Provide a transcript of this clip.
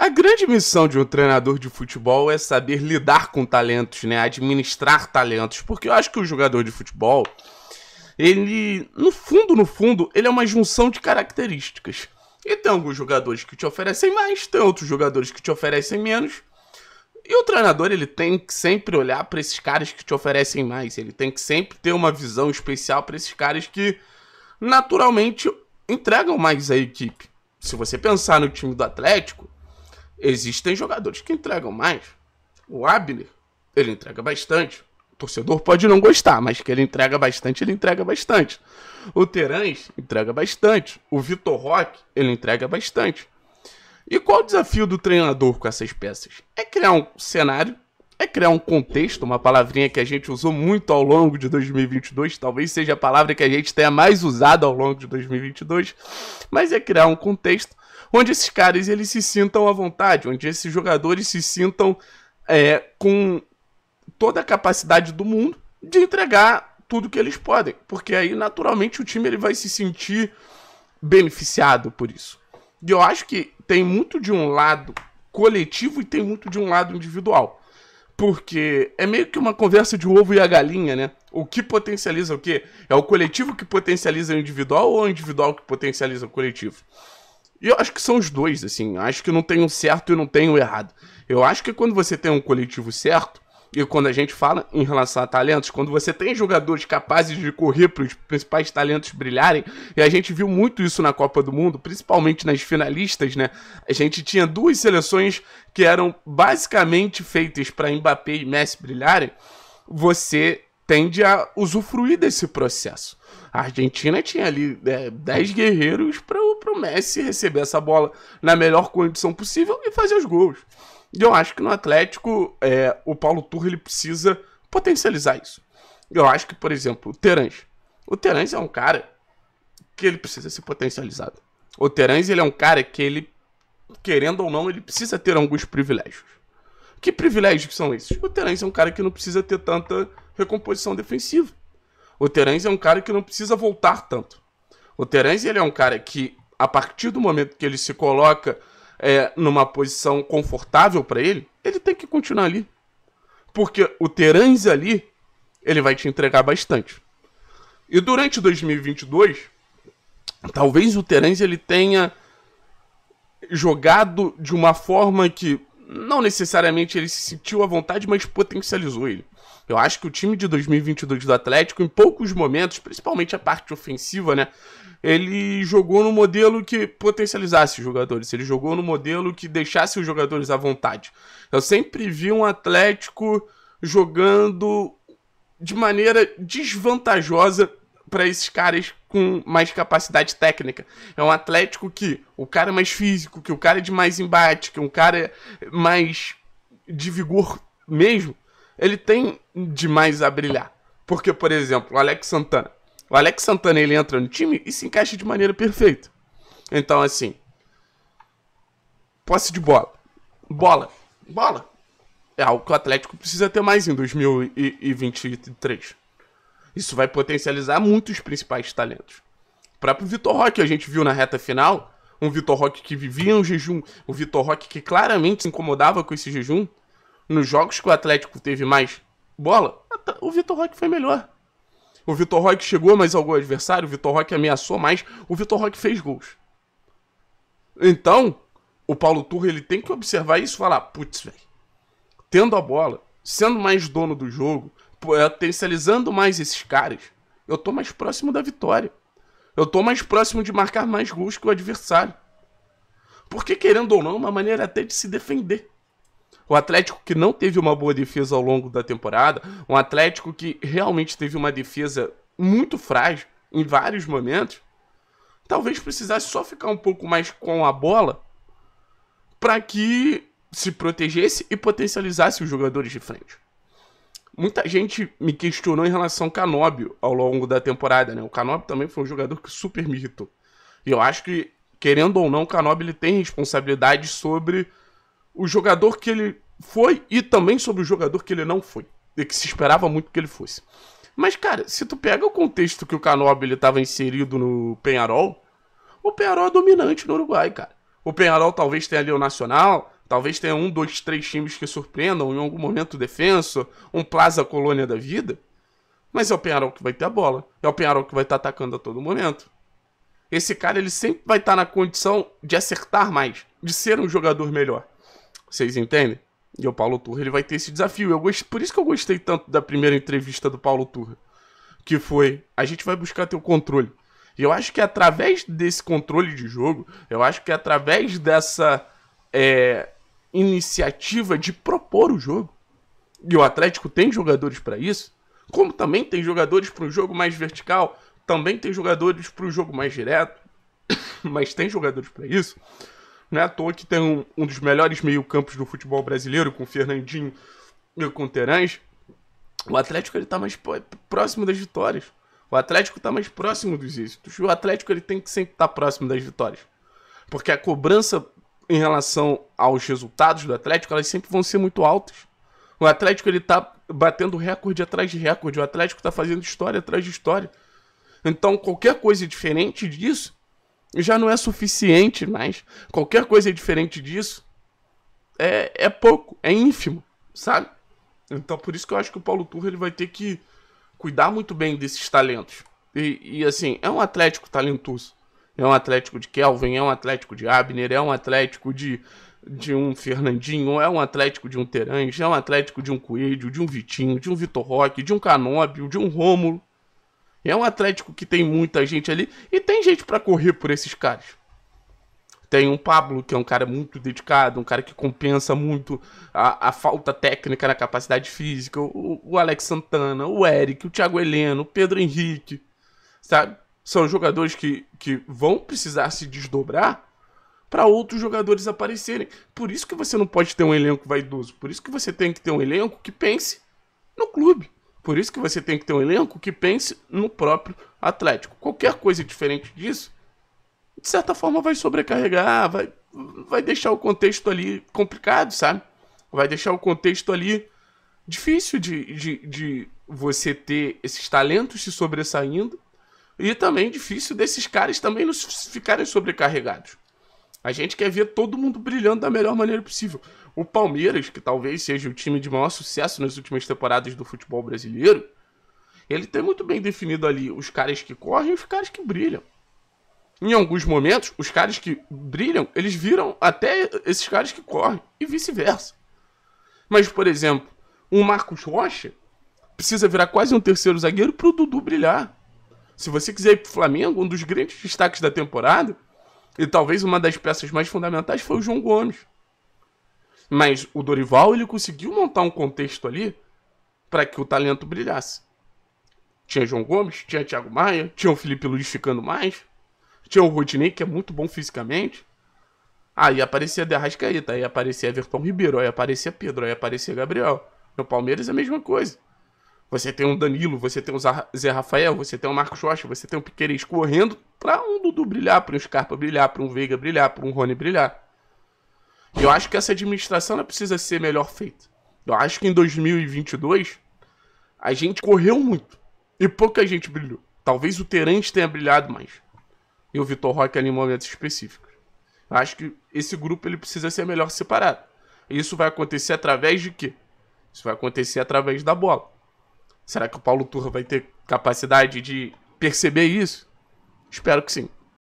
A grande missão de um treinador de futebol é saber lidar com talentos, né? Administrar talentos. Porque eu acho que o jogador de futebol, ele, no fundo, no fundo, ele é uma junção de características. E tem alguns jogadores que te oferecem mais, tem outros jogadores que te oferecem menos. E o treinador, ele tem que sempre olhar para esses caras que te oferecem mais. Ele tem que sempre ter uma visão especial para esses caras que, naturalmente, entregam mais à equipe. Se você pensar no time do Atlético, Existem jogadores que entregam mais. O Abner, ele entrega bastante. O torcedor pode não gostar, mas que ele entrega bastante, ele entrega bastante. O Terãs entrega bastante. O Vitor Roque, ele entrega bastante. E qual o desafio do treinador com essas peças? É criar um cenário, é criar um contexto, uma palavrinha que a gente usou muito ao longo de 2022, talvez seja a palavra que a gente tenha mais usado ao longo de 2022, mas é criar um contexto onde esses caras eles se sintam à vontade, onde esses jogadores se sintam é, com toda a capacidade do mundo de entregar tudo que eles podem, porque aí naturalmente o time ele vai se sentir beneficiado por isso. E eu acho que tem muito de um lado coletivo e tem muito de um lado individual. Porque é meio que uma conversa de ovo e a galinha, né? O que potencializa o quê? É o coletivo que potencializa o individual ou o individual que potencializa o coletivo? E eu acho que são os dois, assim. Acho que não tem um certo e não tem o um errado. Eu acho que quando você tem um coletivo certo, e quando a gente fala em relação a talentos, quando você tem jogadores capazes de correr para os principais talentos brilharem, e a gente viu muito isso na Copa do Mundo, principalmente nas finalistas, né? A gente tinha duas seleções que eram basicamente feitas para Mbappé e Messi brilharem. Você tende a usufruir desse processo. A Argentina tinha ali 10 é, guerreiros para o Messi receber essa bola na melhor condição possível e fazer os gols. E eu acho que no Atlético é, o Paulo Turra ele precisa potencializar isso. Eu acho que, por exemplo, o Terãs. O Terãs é um cara que ele precisa ser potencializado. O Terãs ele é um cara que ele, querendo ou não, ele precisa ter alguns privilégios. Que privilégios são esses? O Terence é um cara que não precisa ter tanta recomposição defensiva. O Terence é um cara que não precisa voltar tanto. O Terence ele é um cara que, a partir do momento que ele se coloca é, numa posição confortável para ele, ele tem que continuar ali. Porque o Terence ali, ele vai te entregar bastante. E durante 2022, talvez o Terence ele tenha jogado de uma forma que não necessariamente ele se sentiu à vontade, mas potencializou ele. Eu acho que o time de 2022 do Atlético, em poucos momentos, principalmente a parte ofensiva, né? Ele jogou no modelo que potencializasse os jogadores. Ele jogou no modelo que deixasse os jogadores à vontade. Eu sempre vi um Atlético jogando de maneira desvantajosa para esses caras com mais capacidade técnica. É um Atlético que o cara é mais físico, que o cara é de mais embate, que um cara é mais de vigor mesmo, ele tem demais a brilhar. Porque, por exemplo, o Alex Santana. O Alex Santana ele entra no time e se encaixa de maneira perfeita. Então, assim, posse de bola. Bola. Bola. É algo que o Atlético precisa ter mais em 2023. Isso vai potencializar muito os principais talentos. O próprio Vitor Roque, a gente viu na reta final, um Vitor Roque que vivia um jejum, um Vitor Roque que claramente se incomodava com esse jejum. Nos jogos que o Atlético teve mais bola, o Vitor Roque foi melhor. O Vitor Roque chegou mais ao gol adversário, o Vitor Roque ameaçou mais, o Vitor Roque fez gols. Então, o Paulo Turra ele tem que observar isso e falar: putz, velho, tendo a bola, sendo mais dono do jogo, potencializando mais esses caras, eu tô mais próximo da vitória. Eu tô mais próximo de marcar mais gols que o adversário. Porque, querendo ou não, é uma maneira até de se defender. O Atlético que não teve uma boa defesa ao longo da temporada, um Atlético que realmente teve uma defesa muito frágil em vários momentos, talvez precisasse só ficar um pouco mais com a bola para que se protegesse e potencializasse os jogadores de frente. Muita gente me questionou em relação ao Canóbio ao longo da temporada, né? O Canóbio também foi um jogador que super me irritou. E eu acho que, querendo ou não, o Canóbio ele tem responsabilidade sobre o jogador que ele foi e também sobre o jogador que ele não foi. E que se esperava muito que ele fosse. Mas, cara, se tu pega o contexto que o Canóbio estava inserido no Penharol, o Penharol é dominante no Uruguai, cara. O Penharol talvez tenha ali o Nacional, talvez tenha um, dois, três times que surpreendam em algum momento defensa, um Plaza Colônia da vida. Mas é o Penharol que vai ter a bola. É o Penharol que vai estar atacando a todo momento. Esse cara ele sempre vai estar na condição de acertar mais, de ser um jogador melhor. Vocês entendem? E o Paulo Turra ele vai ter esse desafio. Eu gost... Por isso que eu gostei tanto da primeira entrevista do Paulo Turra. Que foi: a gente vai buscar ter o controle. E eu acho que através desse controle de jogo, eu acho que através dessa é, iniciativa de propor o jogo, e o Atlético tem jogadores para isso, como também tem jogadores para um jogo mais vertical, também tem jogadores para o jogo mais direto, mas tem jogadores para isso. Não é à toa que tem um, um dos melhores meio-campos do futebol brasileiro, com Fernandinho e com o Terãs. O Atlético ele tá mais próximo das vitórias. O Atlético está mais próximo dos êxitos. O Atlético ele tem que sempre estar tá próximo das vitórias. Porque a cobrança em relação aos resultados do Atlético, elas sempre vão ser muito altas. O Atlético ele tá batendo recorde atrás de recorde. O Atlético está fazendo história atrás de história. Então, qualquer coisa diferente disso já não é suficiente mais. Qualquer coisa diferente disso é, é pouco, é ínfimo, sabe? Então, por isso que eu acho que o Paulo Turra ele vai ter que cuidar muito bem desses talentos. E, e, assim, é um Atlético talentoso. É um Atlético de Kelvin, é um Atlético de Abner, é um Atlético de, de um Fernandinho, é um Atlético de um Terange, é um Atlético de um Coelho, de um Vitinho, de um Vitor Roque, de um Canóbio, de um Rômulo. É um Atlético que tem muita gente ali e tem gente para correr por esses caras. Tem um Pablo, que é um cara muito dedicado, um cara que compensa muito a, a falta técnica na capacidade física. O, o, Alex Santana, o Eric, o Thiago Heleno, o Pedro Henrique, sabe? São jogadores que, que vão precisar se desdobrar para outros jogadores aparecerem. Por isso que você não pode ter um elenco vaidoso. Por isso que você tem que ter um elenco que pense no clube. Por isso que você tem que ter um elenco que pense no próprio Atlético. Qualquer coisa diferente disso de certa forma vai sobrecarregar, vai, vai deixar o contexto ali complicado, sabe? Vai deixar o contexto ali difícil de, de, de você ter esses talentos se sobressaindo e também difícil desses caras também não ficarem sobrecarregados. A gente quer ver todo mundo brilhando da melhor maneira possível. O Palmeiras, que talvez seja o time de maior sucesso nas últimas temporadas do futebol brasileiro, ele tem muito bem definido ali os caras que correm e os caras que brilham em alguns momentos, os caras que brilham, eles viram até esses caras que correm, e vice-versa. Mas, por exemplo, um Marcos Rocha precisa virar quase um terceiro zagueiro para o Dudu brilhar. Se você quiser ir pro Flamengo, um dos grandes destaques da temporada, e talvez uma das peças mais fundamentais foi o João Gomes. Mas o Dorival ele conseguiu montar um contexto ali para que o talento brilhasse. Tinha João Gomes, tinha Thiago Maia, tinha o Felipe Luiz ficando mais. Tinha o Rodinei, que é muito bom fisicamente. Aí aparecia Derrascaíta, aí aparecia Everton Ribeiro, aí aparecia Pedro, aí aparecia Gabriel. No Palmeiras é a mesma coisa. Você tem um Danilo, você tem um Zé Rafael, você tem um Marcos Rocha, você tem um Piqueires correndo para um Dudu brilhar, para um Scarpa brilhar, para um Veiga brilhar, para um Rony brilhar. E eu acho que essa administração ela precisa ser melhor feita. Eu acho que em 2022 a gente correu muito e pouca gente brilhou. Talvez o Terence tenha brilhado mais e o Vitor Roque ali em momentos específicos. Acho que esse grupo ele precisa ser melhor separado. E isso vai acontecer através de quê? Isso vai acontecer através da bola. Será que o Paulo Turra vai ter capacidade de perceber isso? Espero que sim.